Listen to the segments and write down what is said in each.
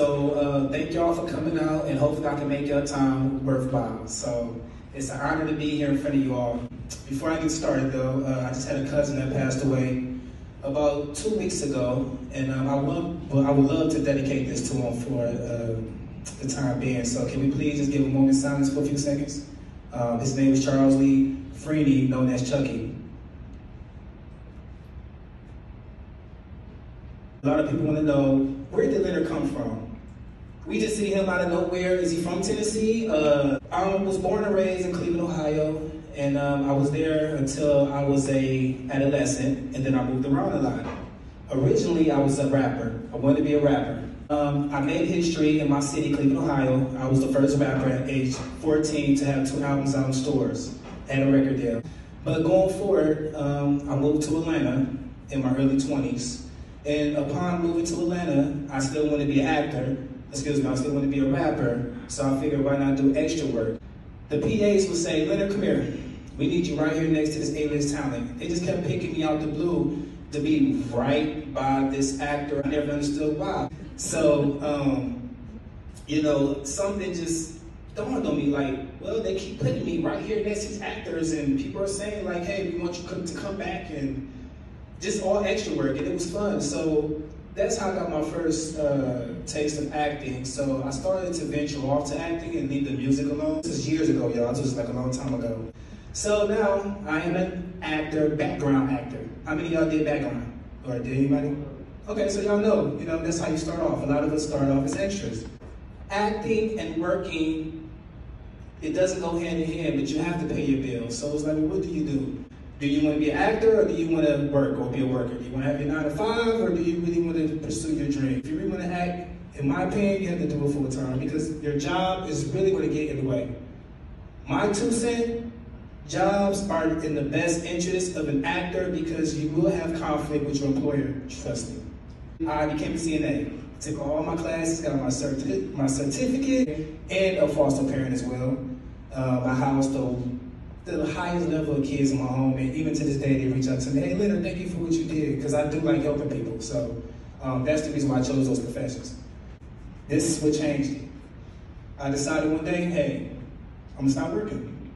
So uh, thank y'all for coming out, and hopefully I can make your time worthwhile. So it's an honor to be here in front of you all. Before I get started, though, uh, I just had a cousin that passed away about two weeks ago, and um, I love, well, I would love to dedicate this to him for uh, the time being. So can we please just give a moment of silence for a few seconds? Um, his name was Charles Lee Freeny, known as Chucky. A lot of people want to know, where did Leonard come from? We just see him out of nowhere. Is he from Tennessee? Uh, I was born and raised in Cleveland, Ohio, and um, I was there until I was a adolescent, and then I moved around a lot. Originally, I was a rapper. I wanted to be a rapper. Um, I made history in my city, Cleveland, Ohio. I was the first rapper at age 14 to have two albums out in stores and a record deal. But going forward, um, I moved to Atlanta in my early 20s. And upon moving to Atlanta, I still wanted to be an actor. Excuse me, I still want to be a rapper. So I figured, why not do extra work? The PAs would say, Leonard, come here. We need you right here next to this A-list talent. They just kept picking me out the blue to be right by this actor. I never understood why. So, um, you know, something just dawned on me like, well, they keep putting me right here next to these actors, and people are saying like, hey, we want you to come back and just all extra work, and it was fun. So that's how I got my first uh, taste of acting. So I started to venture off to acting and leave the music alone. This is years ago, y'all. This was like a long time ago. So now I am an actor, background actor. How many y'all did background? Or did anybody? Okay, so y'all know, you know, that's how you start off. A lot of us start off as extras. Acting and working, it doesn't go hand in hand, but you have to pay your bills. So it's like, what do you do? Do you want to be an actor or do you want to work or be a worker? Do you want to have your nine to five or do you really want to pursue your dream? If you really want to act, in my opinion, you have to do it full time because your job is really going to get in the way. My two cent, jobs are in the best interest of an actor because you will have conflict with your employer, trust me. I became a CNA, took all my classes, got my, certi my certificate, and a foster parent as well. Uh, my house, though, the highest level of kids in my home, and even to this day, they reach out to me, hey, Leonard, thank you for what you did, because I do like helping people. So um, that's the reason why I chose those professions. This is what changed it. I decided one day, hey, I'm gonna stop working.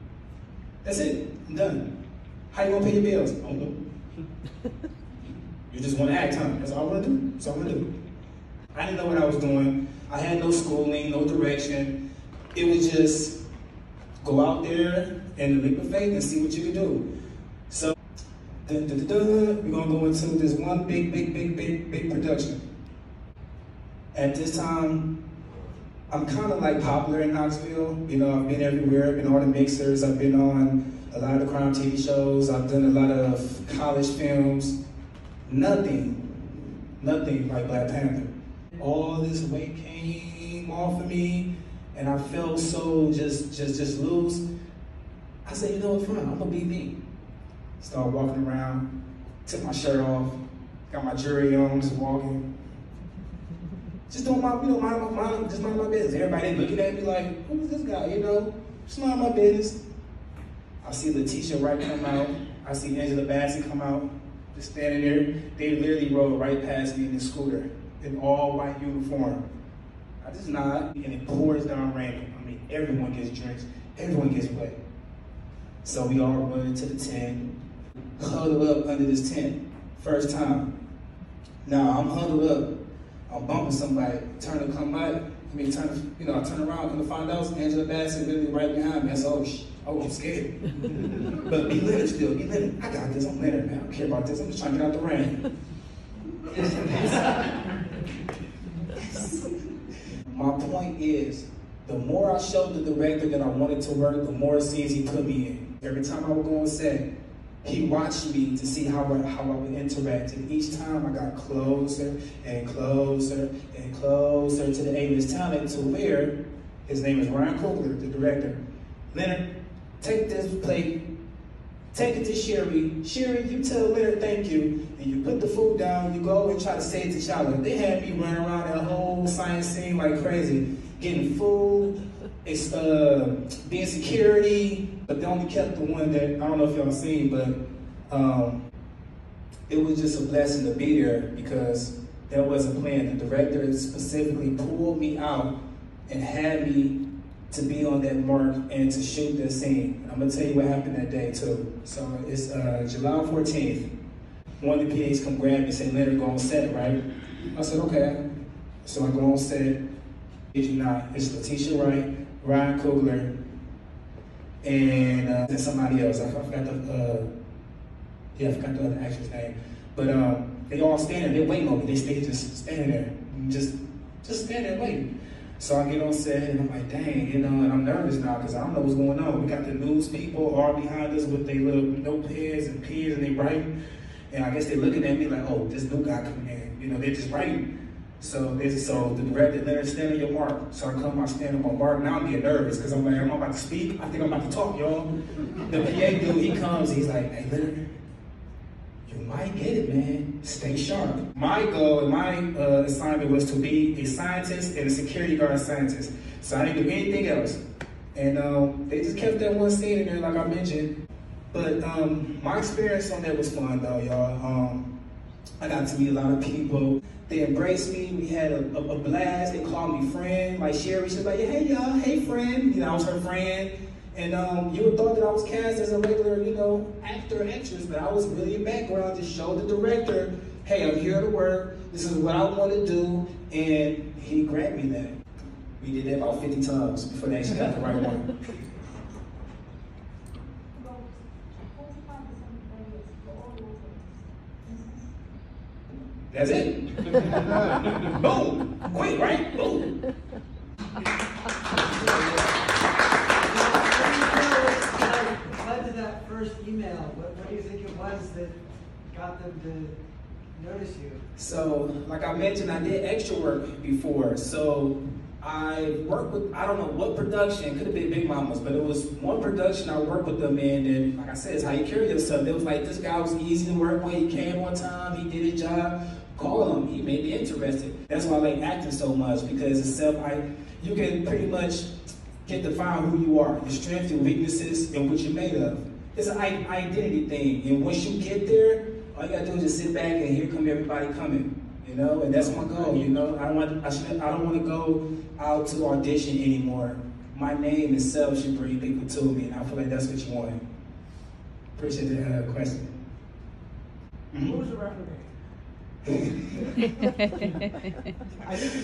That's it, I'm done. How you gonna pay your bills? I don't know. you just wanna act, huh? That's all I wanna do, that's all I wanna do. I didn't know what I was doing. I had no schooling, no direction. It was just go out there and leap of faith and see what you can do. So, we're gonna go into this one big, big, big, big, big production. At this time, I'm kind of like popular in Knoxville. You know, I've been everywhere, I've been on the mixers, I've been on a lot of crime TV shows, I've done a lot of college films. Nothing, nothing like Black Panther. All this weight came off of me, and I felt so just, just, just loose. I said, you know what, fine, I'm gonna be me. Start walking around, took my shirt off, got my jewelry on, just walking. Just doing my, you know, mind, mind, just mind my business. Everybody looking at me like, who's this guy, you know? Just mind my business. I see Letitia Wright come out. I see Angela Bassett come out, just standing there. They literally rode right past me in the scooter in all white uniform. I just nod, and it pours down raining. I mean, everyone gets drinks, everyone gets wet. So we all run into the tent, huddle up under this tent, first time. Now I'm huddled up, I'm bumping somebody, turn to come by, I mean, turn, you know, I turn around, come to find out, Angela Bassett really right behind me. I said, oh, sh oh, I'm scared. but be Leonard still, be Leonard, I got this, I'm Leonard, man, I don't care about this, I'm just trying to get out the rain. My is, the more I showed the director that I wanted to work, the more scenes he put me in. Every time I would go on set, he watched me to see how I, how I would interact. And each time I got closer and closer and closer to the A-list talent to where his name is Ryan Coogler, the director. Leonard, take this plate, take it to Shuri. Shuri, you tell Leonard thank you, and you put the food down, you go and try to say to Charlotte. They had me running around that whole science scene like crazy, getting food, it's uh, being security, but they only kept the one that, I don't know if y'all seen, but um, it was just a blessing to be there because that wasn't planned. The director specifically pulled me out and had me to be on that mark and to shoot the scene. I'm gonna tell you what happened that day too. So it's uh, July 14th. One of the PAs come grab me and say, Leonard, go on set, right? I said, okay. So I go on set. Did you not? It's Letitia Wright, Ryan Coogler, and, uh, somebody else. I, forgot the, uh, yeah, I forgot the other actor's name. But um, they all standing, they waiting on me. They stay just standing there, just just standing waiting. So I get on set and I'm like, dang, you know, and I'm nervous now because I don't know what's going on. We got the news people all behind us with their little notepads and pens and they writing. And I guess they're looking at me like, oh, this new guy coming in. You know, they're just writing. So so the director, Leonard, stand on your mark. So I come, I stand on my mark. Now I'm getting nervous because I'm like, I'm about to speak? I think I'm about to talk, y'all. The PA dude, he comes, he's like, hey, Leonard, you might get it, man. Stay sharp. My goal and my uh, assignment was to be a scientist and a security guard scientist. So I didn't do anything else. And um, they just kept that one scene in there, like I mentioned. But um, my experience on that was fun, though, y'all. Um, I got to meet a lot of people. They embraced me. We had a, a, a blast. They called me friend. Like Shuri, she's like, hey, y'all, hey, friend. You know, I was her friend. And um, you would thought that I was cast as a regular, you know, actor, actress, but I was really a background to show the director, hey, I'm here to work. This is what I want to do. And he granted me that. We did that about 50 times before they actually got the right one. That's it. Boom. Quick, right? Boom. Led to that first email. What, what do you think it was that got them to notice you? So, like I mentioned, I did extra work before. So I worked with, I don't know what production, could have been Big Mamas, but it was one production I worked with them in, and like I said, it's how you carry yourself. It was like, this guy was easy to work with, he came on time, he did his job, call him, he made me interested. That's why I like acting so much, because it's self, I, you can pretty much get to find who you are, your strengths, your weaknesses, and what you're made of. It's an identity thing, and once you get there, all you gotta do is just sit back and here come everybody coming. You know, and that's my goal. You know, I don't want I should I don't want to go out to audition anymore. My name itself should bring people to me, and I feel like that's what you want. Appreciate the uh, question. Mm-hmm. Who's the referee?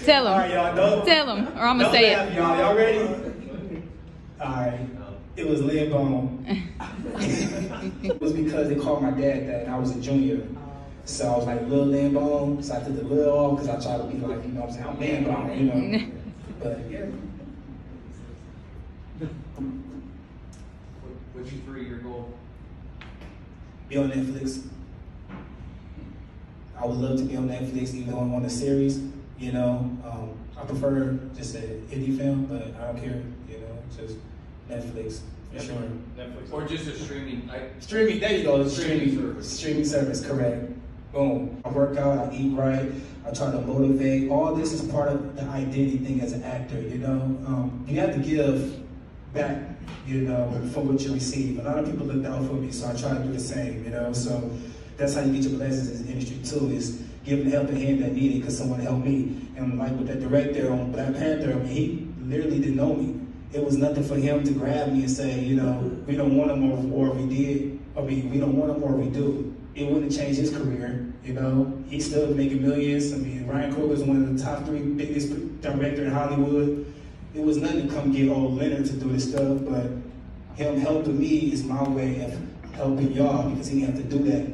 Tell him. All right, y'all. Tell him, or I'm gonna say laugh, it. Y'all, y'all ready? All right. It was Lynn Bone. it was because they called my dad that, and I was a junior. So I was like, Lil Lynn Bone. So I took the Lil off because I tried to be like, you know what I'm saying? I'm Lynn Bone, you know. but yeah. What's your three-year goal? Be on Netflix. I would love to be on Netflix, even though I'm on a series. You know, um, I prefer just an indie film, but I don't care. You know, just Netflix for Yep. sure. Netflix. Or just a streaming, I, Streaming, there you go. Streaming Streaming, service. streaming service, correct. Boom. I work out, I eat right, I try to motivate. All this is part of the identity thing as an actor, you know. Um, you have to give back, you know, for what you receive. A lot of people look down for me, so I try to do the same, you know. So that's how you get your blessings in the industry too, is giving the helping hand that needed because someone helped me. And like with that director on Black Panther, I mean, he literally didn't know me. It was nothing for him to grab me and say, you know, we don't want him or, or we did, or we, we don't want him or we do. It wouldn't change his career, you know. He's still making millions. I mean, Ryan Coogler is one of the top three biggest director in Hollywood. It was nothing to come get old Leonard to do this stuff, but him helping me is my way of helping y'all because he didn't have to do that.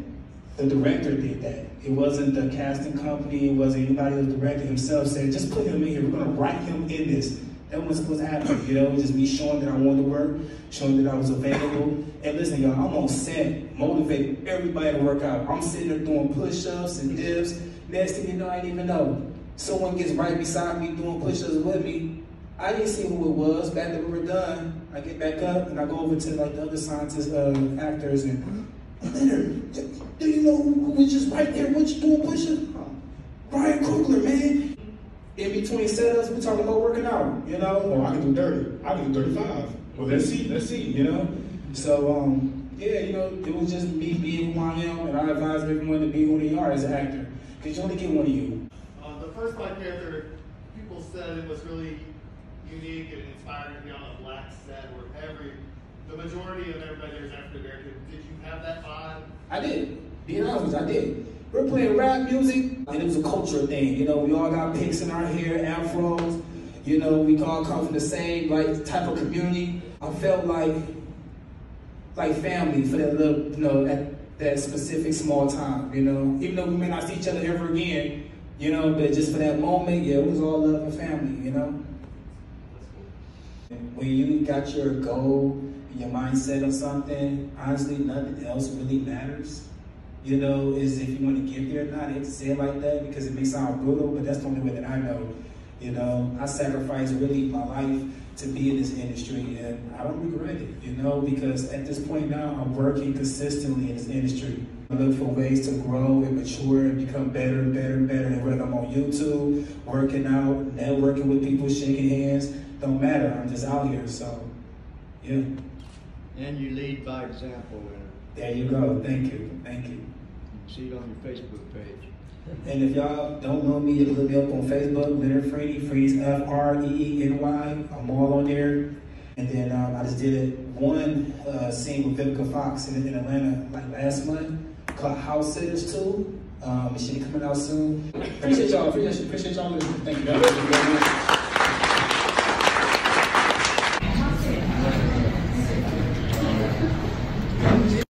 The director did that. It wasn't the casting company, it wasn't anybody, the director himself said, just put him in here, we're gonna write him in this. That wasn't supposed to happen, you know, just me showing that I wanted to work, showing that I was available. And listen, y'all, I'm on set, motivating everybody to work out. I'm sitting there doing push-ups and dips. Next thing you know, I didn't even know. Someone gets right beside me doing push-ups with me. I didn't see who it was. Back that we were done, I get back up and I go over to like the other scientists, uh, actors, and Leonard, do you know who was just right there? What you doing push-ups? Ryan Coogler, man. In between setups, we talking about working out, you know? Or I can do 30. I can do 35. Well, let's see, let's see, you know? So, um, yeah, you know, it was just me being who I am, and I advise everyone to be who they are as an actor. Because you only get one of you. the first Black Panther, people said it was really unique and inspiring to be on a black set where every, the majority of everybody there is African American. Did you have that vibe? I did. Being honest with I did. We were playing rap music, and it was a cultural thing. You know, we all got pinks in our hair, afros. You know, we all come from the same like type of community. I felt like like family for that little, you know, at that specific small time. You know, even though we may not see each other ever again, you know, but just for that moment, yeah, it was all love and family. You know. When you got your goal, and your mindset on something, honestly, nothing else really matters. You know, is if you want to get there or not. I hate to say it like that because it may sound brutal, but that's the only way that I know. You know, I sacrificed really my life to be in this industry and I don't regret it, you know, because at this point now I'm working consistently in this industry. I look for ways to grow and mature and become better and better and better. And whether I'm on YouTube, working out, networking with people, shaking hands, don't matter. I'm just out here. So, yeah. And you lead by example, There you go. Thank you. Thank you. see it on your Facebook page. And if y'all don't know me, you can look me up on Facebook, Leonard Freeny, Freeny's F R E E N Y. I'm all on there. And then um, I just did one uh, scene with Vivica Fox in, in Atlanta like last month called House Sitters 2. Um, it should be coming out soon. Appreciate y'all. Appreciate, appreciate y'all listening. Thank you guys. Thank you very much.